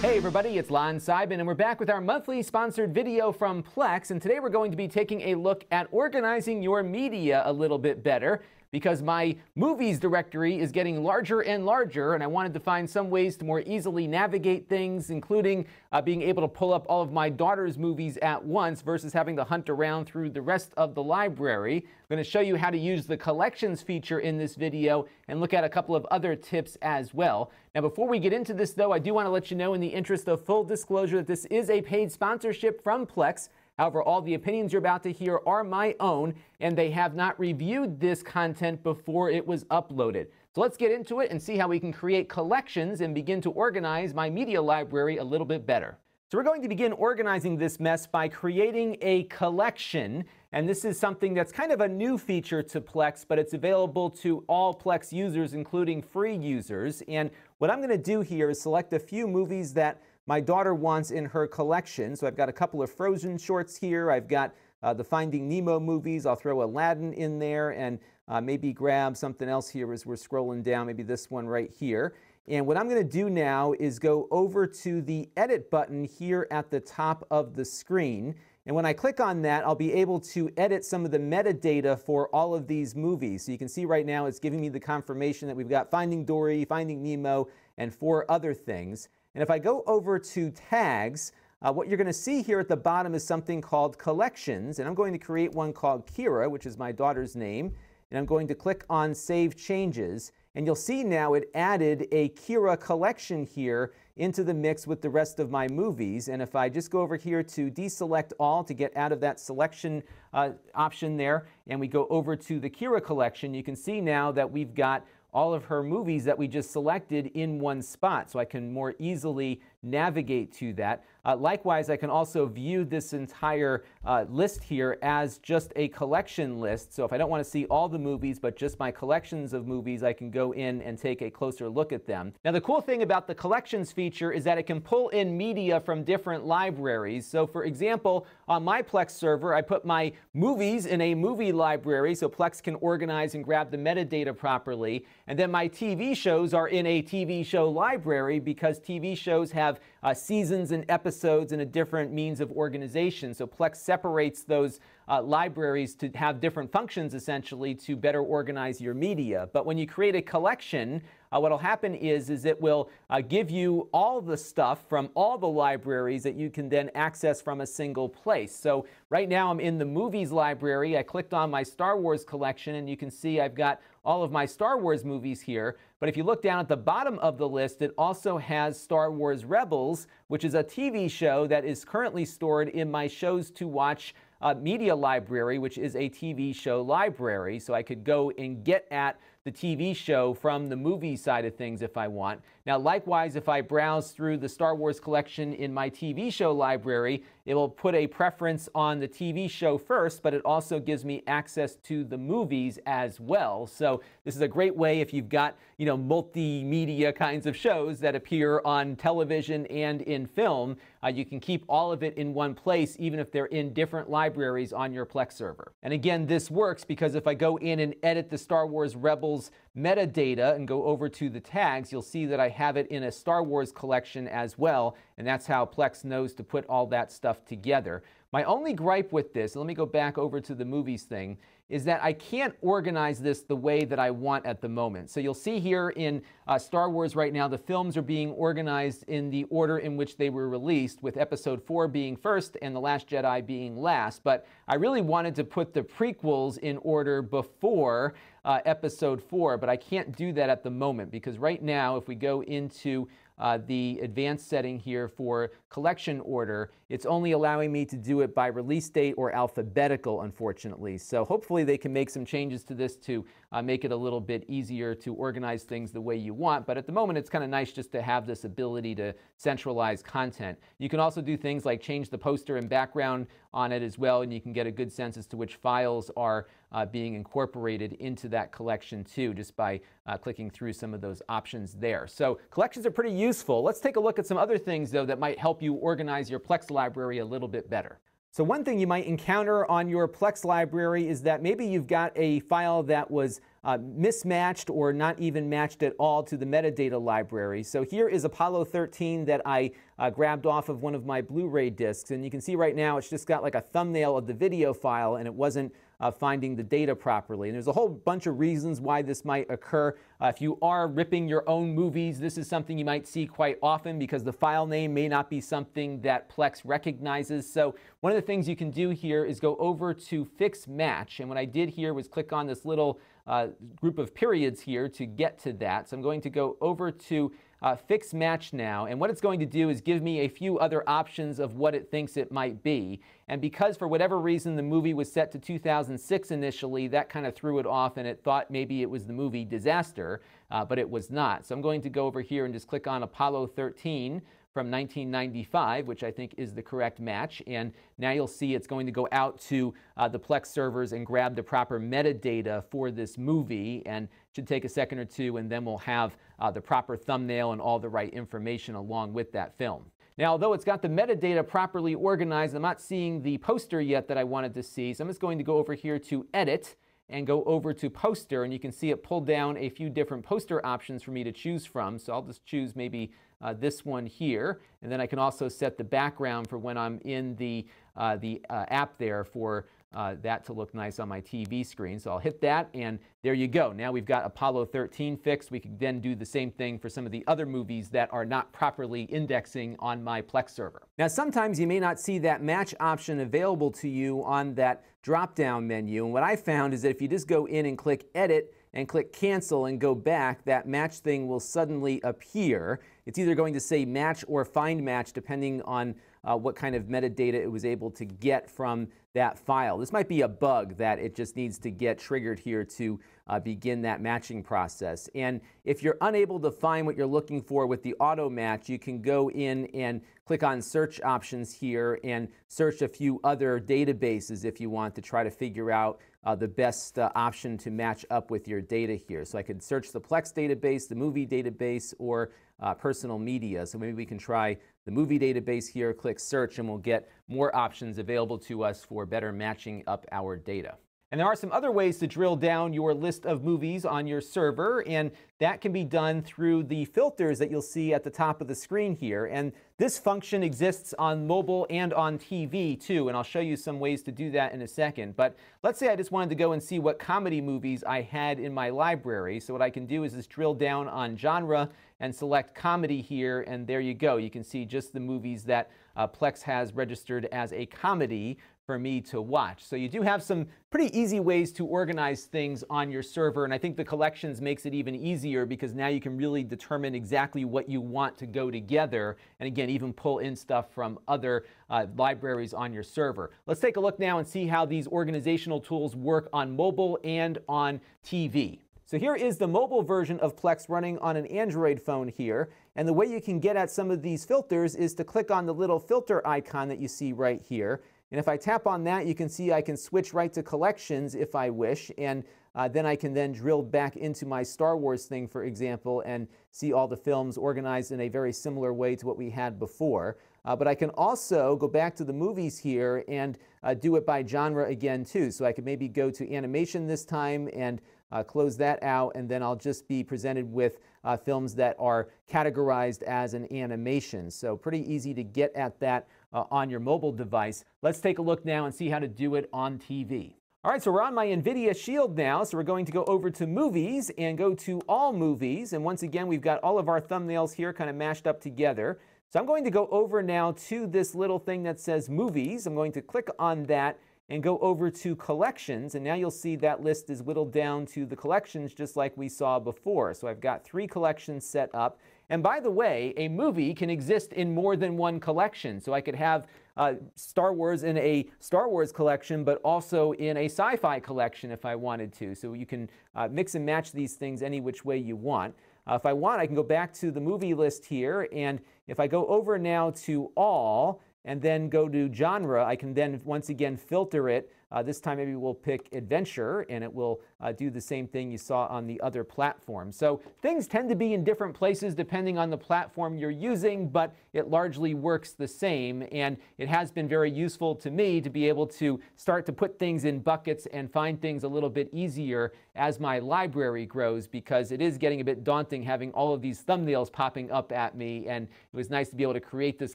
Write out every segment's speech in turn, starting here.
Hey everybody, it's Lon Seidman and we're back with our monthly sponsored video from Plex and today we're going to be taking a look at organizing your media a little bit better because my movies directory is getting larger and larger, and I wanted to find some ways to more easily navigate things, including uh, being able to pull up all of my daughter's movies at once versus having to hunt around through the rest of the library. I'm going to show you how to use the collections feature in this video and look at a couple of other tips as well. Now, before we get into this, though, I do want to let you know, in the interest of full disclosure, that this is a paid sponsorship from Plex. However, all the opinions you're about to hear are my own, and they have not reviewed this content before it was uploaded. So let's get into it and see how we can create collections and begin to organize my media library a little bit better. So we're going to begin organizing this mess by creating a collection. And this is something that's kind of a new feature to Plex, but it's available to all Plex users, including free users. And what I'm going to do here is select a few movies that my daughter wants in her collection. So I've got a couple of Frozen shorts here. I've got uh, the Finding Nemo movies. I'll throw Aladdin in there and uh, maybe grab something else here as we're scrolling down, maybe this one right here. And what I'm going to do now is go over to the Edit button here at the top of the screen. And when I click on that, I'll be able to edit some of the metadata for all of these movies. So you can see right now it's giving me the confirmation that we've got Finding Dory, Finding Nemo, and four other things. And if I go over to tags, uh, what you're going to see here at the bottom is something called collections. And I'm going to create one called Kira, which is my daughter's name. And I'm going to click on Save Changes. And you'll see now it added a Kira collection here into the mix with the rest of my movies. And if I just go over here to deselect all to get out of that selection uh, option there, and we go over to the Kira collection, you can see now that we've got all of her movies that we just selected in one spot so I can more easily navigate to that. Uh, likewise, I can also view this entire uh, list here as just a collection list. So if I don't want to see all the movies, but just my collections of movies, I can go in and take a closer look at them. Now, the cool thing about the collections feature is that it can pull in media from different libraries. So for example, on my Plex server, I put my movies in a movie library so Plex can organize and grab the metadata properly. And then my TV shows are in a TV show library because TV shows have have uh, seasons and episodes and a different means of organization. So Plex separates those uh, libraries to have different functions essentially to better organize your media. But when you create a collection, uh, what will happen is, is it will uh, give you all the stuff from all the libraries that you can then access from a single place. So right now I'm in the movies library. I clicked on my Star Wars collection and you can see I've got all of my Star Wars movies here. But if you look down at the bottom of the list, it also has Star Wars Rebels, which is a TV show that is currently stored in my shows to watch uh, media library, which is a TV show library. So I could go and get at the TV show from the movie side of things if I want. Now, likewise, if I browse through the Star Wars collection in my TV show library, it will put a preference on the TV show first, but it also gives me access to the movies as well. So this is a great way if you've got, you know, multimedia kinds of shows that appear on television and in film. Uh, you can keep all of it in one place, even if they're in different libraries on your Plex server. And again, this works because if I go in and edit the Star Wars Rebels metadata and go over to the tags, you'll see that I have it in a Star Wars collection as well, and that's how Plex knows to put all that stuff together. My only gripe with this, let me go back over to the movies thing, is that I can't organize this the way that I want at the moment. So you'll see here in uh, Star Wars right now, the films are being organized in the order in which they were released, with episode 4 being first and The Last Jedi being last. But I really wanted to put the prequels in order before uh, episode 4, but I can't do that at the moment because right now, if we go into uh, the advanced setting here for collection order, it's only allowing me to do it by release date or alphabetical, unfortunately. So hopefully they can make some changes to this to uh, make it a little bit easier to organize things the way you want. But at the moment, it's kind of nice just to have this ability to centralize content. You can also do things like change the poster and background on it as well, and you can get a good sense as to which files are uh, being incorporated into that collection too, just by uh, clicking through some of those options there. So collections are pretty useful. Let's take a look at some other things though that might help you organize your Plex library a little bit better. So one thing you might encounter on your Plex library is that maybe you've got a file that was uh, mismatched or not even matched at all to the metadata library. So here is Apollo 13 that I uh, grabbed off of one of my Blu-ray discs. And you can see right now it's just got like a thumbnail of the video file and it wasn't uh, finding the data properly. And there's a whole bunch of reasons why this might occur. Uh, if you are ripping your own movies, this is something you might see quite often because the file name may not be something that Plex recognizes. So one of the things you can do here is go over to Fix Match. And what I did here was click on this little uh, group of periods here to get to that. So I'm going to go over to uh, fix match now. And what it's going to do is give me a few other options of what it thinks it might be. And because for whatever reason the movie was set to 2006 initially, that kind of threw it off and it thought maybe it was the movie Disaster, uh, but it was not. So I'm going to go over here and just click on Apollo 13 from 1995, which I think is the correct match. And now you'll see it's going to go out to uh, the Plex servers and grab the proper metadata for this movie and should take a second or two and then we'll have uh, the proper thumbnail and all the right information along with that film. Now, although it's got the metadata properly organized, I'm not seeing the poster yet that I wanted to see. So I'm just going to go over here to Edit and go over to Poster, and you can see it pulled down a few different poster options for me to choose from. So I'll just choose maybe uh, this one here, and then I can also set the background for when I'm in the, uh, the uh, app there for uh, that to look nice on my TV screen. So I'll hit that and there you go. Now we've got Apollo 13 fixed. We can then do the same thing for some of the other movies that are not properly indexing on my Plex server. Now sometimes you may not see that match option available to you on that drop down menu. And what I found is that if you just go in and click edit, and click cancel and go back, that match thing will suddenly appear. It's either going to say match or find match depending on uh, what kind of metadata it was able to get from that file. This might be a bug that it just needs to get triggered here to uh, begin that matching process. And if you're unable to find what you're looking for with the auto match, you can go in and click on search options here and search a few other databases if you want to try to figure out uh, the best uh, option to match up with your data here. So I could search the Plex database, the movie database, or uh, personal media. So maybe we can try the movie database here, click search, and we'll get more options available to us for better matching up our data. And there are some other ways to drill down your list of movies on your server, and that can be done through the filters that you'll see at the top of the screen here. And this function exists on mobile and on TV too, and I'll show you some ways to do that in a second. But let's say I just wanted to go and see what comedy movies I had in my library. So what I can do is just drill down on genre and select comedy here, and there you go. You can see just the movies that uh, Plex has registered as a comedy for me to watch. So you do have some pretty easy ways to organize things on your server, and I think the collections makes it even easier because now you can really determine exactly what you want to go together, and again, even pull in stuff from other uh, libraries on your server. Let's take a look now and see how these organizational tools work on mobile and on TV. So here is the mobile version of Plex running on an Android phone here. And the way you can get at some of these filters is to click on the little filter icon that you see right here. And if I tap on that, you can see I can switch right to collections if I wish. And uh, then I can then drill back into my Star Wars thing, for example, and see all the films organized in a very similar way to what we had before. Uh, but I can also go back to the movies here and uh, do it by genre again, too. So I could maybe go to animation this time and uh, close that out, and then I'll just be presented with uh, films that are categorized as an animation. So pretty easy to get at that uh, on your mobile device. Let's take a look now and see how to do it on TV. All right, so we're on my NVIDIA Shield now, so we're going to go over to Movies and go to All Movies. And once again, we've got all of our thumbnails here kind of mashed up together. So I'm going to go over now to this little thing that says Movies. I'm going to click on that and go over to collections. And now you'll see that list is whittled down to the collections just like we saw before. So I've got three collections set up. And by the way, a movie can exist in more than one collection. So I could have uh, Star Wars in a Star Wars collection, but also in a sci fi collection if I wanted to. So you can uh, mix and match these things any which way you want. Uh, if I want, I can go back to the movie list here. And if I go over now to all, and then go to genre, I can then once again filter it. Uh, this time maybe we'll pick adventure and it will uh, do the same thing you saw on the other platform. So things tend to be in different places depending on the platform you're using, but it largely works the same. And it has been very useful to me to be able to start to put things in buckets and find things a little bit easier as my library grows because it is getting a bit daunting having all of these thumbnails popping up at me. And it was nice to be able to create this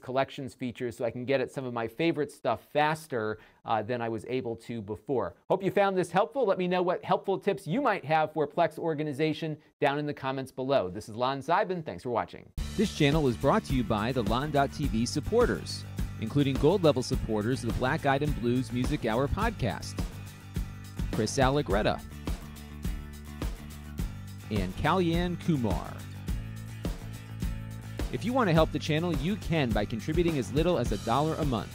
collections feature so I can get at some of my favorite stuff faster uh, than I was able to before. Hope you found this helpful. Let me know what helpful tips you might have for Plex organization down in the comments below. This is Lon Seidman. Thanks for watching. This channel is brought to you by the Lon.TV supporters, including gold level supporters of the Black Eyed and Blues Music Hour podcast, Chris Allegretta, and Kalyan Kumar. If you want to help the channel, you can by contributing as little as a dollar a month.